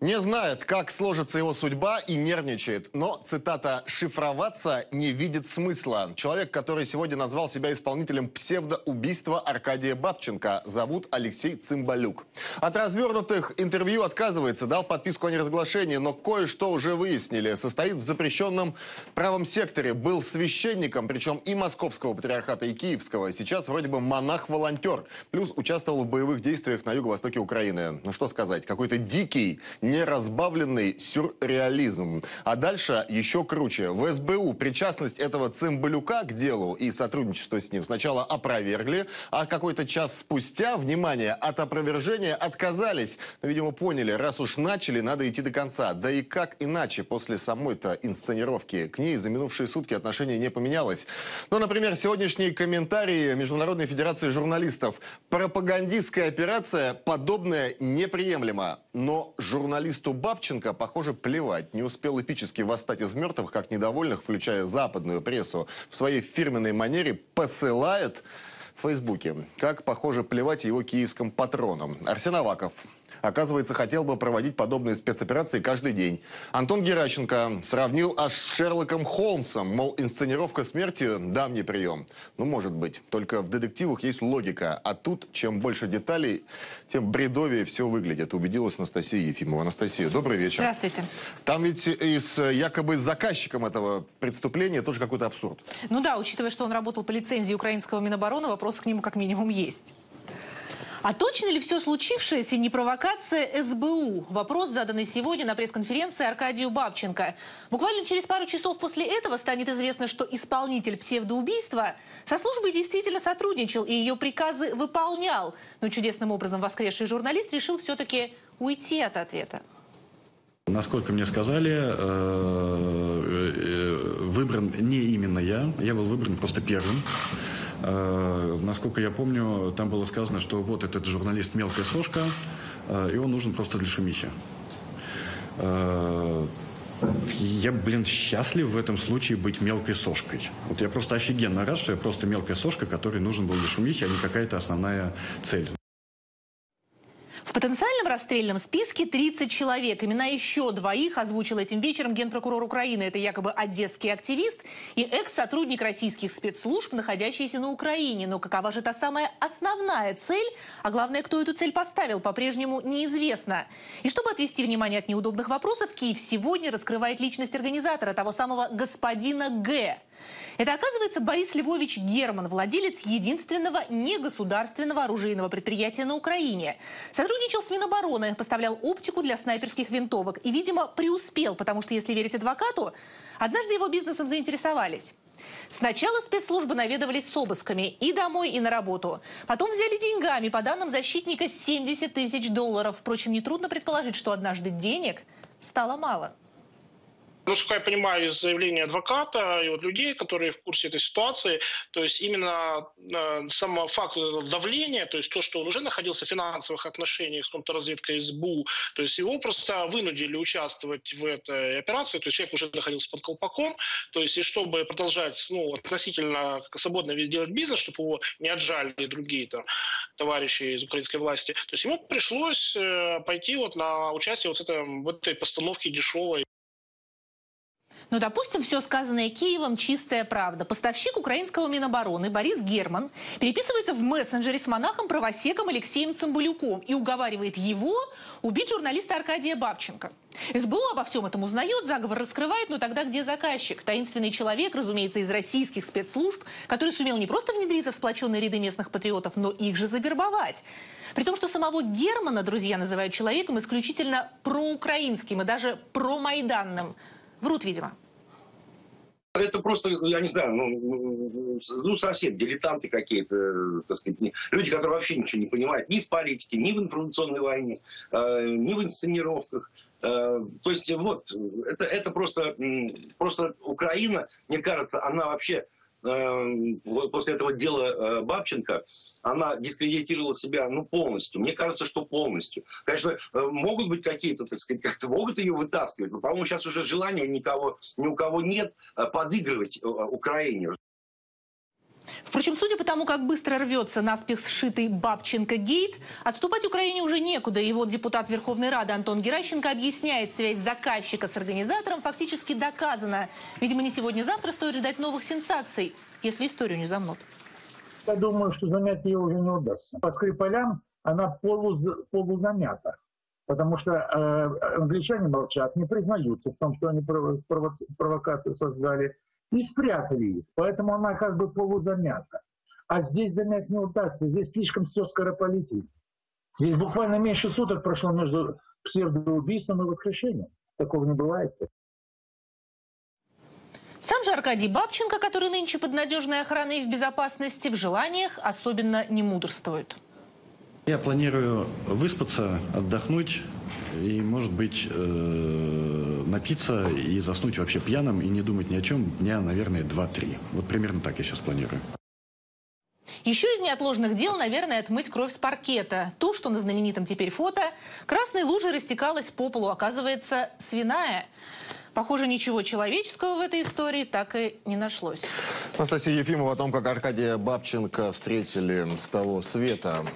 Не знает, как сложится его судьба и нервничает. Но, цитата, «шифроваться не видит смысла». Человек, который сегодня назвал себя исполнителем псевдоубийства Аркадия Бабченко, зовут Алексей Цымбалюк. От развернутых интервью отказывается, дал подписку о неразглашении, но кое-что уже выяснили. Состоит в запрещенном правом секторе, был священником, причем и московского патриархата, и киевского. Сейчас вроде бы монах-волонтер. Плюс участвовал в боевых действиях на юго-востоке Украины. Ну что сказать, какой-то дикий неразбавленный сюрреализм. А дальше еще круче. В СБУ причастность этого цимбалюка к делу и сотрудничество с ним сначала опровергли, а какой-то час спустя, внимание, от опровержения отказались. Но, видимо, поняли, раз уж начали, надо идти до конца. Да и как иначе после самой-то инсценировки? К ней за минувшие сутки отношение не поменялось. Ну, например, сегодняшние комментарии Международной Федерации журналистов. Пропагандистская операция подобная неприемлема. Но журналисту Бабченко, похоже, плевать. Не успел эпически восстать из мертвых, как недовольных, включая западную прессу, в своей фирменной манере посылает в Фейсбуке. Как, похоже, плевать его киевским патронам. Арсен Аваков оказывается, хотел бы проводить подобные спецоперации каждый день. Антон Геращенко сравнил аж с Шерлоком Холмсом, мол, инсценировка смерти – давний прием. Ну, может быть. Только в детективах есть логика. А тут, чем больше деталей, тем бредовее все выглядит, убедилась Анастасия Ефимова. Анастасия, добрый вечер. Здравствуйте. Там ведь и с якобы заказчиком этого преступления тоже какой-то абсурд. Ну да, учитывая, что он работал по лицензии украинского Минобороны, вопрос к нему как минимум есть. А точно ли все случившееся не провокация СБУ? Вопрос, заданный сегодня на пресс-конференции Аркадию Бабченко. Буквально через пару часов после этого станет известно, что исполнитель псевдоубийства со службой действительно сотрудничал и ее приказы выполнял. Но чудесным образом воскресший журналист решил все-таки уйти от ответа. Насколько мне сказали, э, э, выбран не именно я, я был выбран просто первым. Э, насколько я помню, там было сказано, что вот этот журналист мелкая сошка, э, и он нужен просто для шумихи. Э, я, блин, счастлив в этом случае быть мелкой сошкой. Вот я просто офигенно рад, что я просто мелкая сошка, которой нужен был для шумихи, а не какая-то основная цель. В потенциальном расстрельном списке 30 человек. Имена еще двоих озвучил этим вечером генпрокурор Украины. Это якобы одесский активист и экс-сотрудник российских спецслужб, находящийся на Украине. Но какова же та самая основная цель, а главное, кто эту цель поставил, по-прежнему неизвестно. И чтобы отвести внимание от неудобных вопросов, Киев сегодня раскрывает личность организатора, того самого господина Г. Это, оказывается, Борис Львович Герман, владелец единственного негосударственного оружейного предприятия на Украине. Сотрудничал с Минобороны, поставлял оптику для снайперских винтовок и, видимо, преуспел, потому что, если верить адвокату, однажды его бизнесом заинтересовались. Сначала спецслужбы наведывались с обысками и домой, и на работу. Потом взяли деньгами, по данным защитника, 70 тысяч долларов. Впрочем, нетрудно предположить, что однажды денег стало мало. Насколько я понимаю из заявления адвоката и вот людей, которые в курсе этой ситуации, то есть именно э, сам факт давления, то есть то, что он уже находился в финансовых отношениях с контрразведкой СБУ, то есть его просто вынудили участвовать в этой операции, то есть человек уже находился под колпаком, то есть и чтобы продолжать ну, относительно свободно делать бизнес, чтобы его не отжали другие там товарищи из украинской власти, то есть ему пришлось э, пойти вот на участие вот в, этом, в этой постановке дешевой. Ну, допустим, все сказанное Киевом – чистая правда. Поставщик украинского Минобороны Борис Герман переписывается в мессенджере с монахом-правосеком Алексеем Цымбалюком и уговаривает его убить журналиста Аркадия Бабченко. СБУ обо всем этом узнает, заговор раскрывает, но тогда где заказчик? Таинственный человек, разумеется, из российских спецслужб, который сумел не просто внедриться в сплоченные ряды местных патриотов, но их же завербовать. При том, что самого Германа друзья называют человеком исключительно проукраинским и даже промайданным. Врут, видимо. Это просто, я не знаю, ну, ну совсем дилетанты какие-то, так сказать, люди, которые вообще ничего не понимают ни в политике, ни в информационной войне, э, ни в инсценировках. Э, то есть вот, это, это просто, просто Украина, мне кажется, она вообще после этого дела э, Бабченко, она дискредитировала себя ну, полностью. Мне кажется, что полностью. Конечно, э, могут быть какие-то, так сказать, как-то могут ее вытаскивать, но, по-моему, сейчас уже желания никого, ни у кого нет э, подыгрывать Украине. Впрочем, судя по тому, как быстро рвется наспех сшитый Бабченко-гейт, отступать Украине уже некуда. И вот депутат Верховной Рады Антон Геращенко объясняет, связь заказчика с организатором фактически доказана. Видимо, не сегодня-завтра стоит ждать новых сенсаций, если историю не замнут. Я думаю, что замять ее уже не удастся. По Скрипалям она полуз, полузамята. Потому что э, англичане молчат, не признаются в том, что они провокацию создали, и спрятали их. Поэтому она как бы полузамята. А здесь замять не удастся, здесь слишком все скоропалительно. Здесь буквально меньше суток прошло между псевдоубийством и воскрешением. Такого не бывает. Сам же Аркадий Бабченко, который нынче под надежной охраной и в безопасности, в желаниях особенно не мудрствует. Я планирую выспаться, отдохнуть и, может быть, э, напиться и заснуть вообще пьяным и не думать ни о чем дня, наверное, 2-3. Вот примерно так я сейчас планирую. Еще из неотложных дел, наверное, отмыть кровь с паркета. Ту, что на знаменитом теперь фото, красной лужей растекалась по полу, оказывается, свиная. Похоже, ничего человеческого в этой истории так и не нашлось. Анастасия Ефимова о том, как Аркадия Бабченко встретили с того света.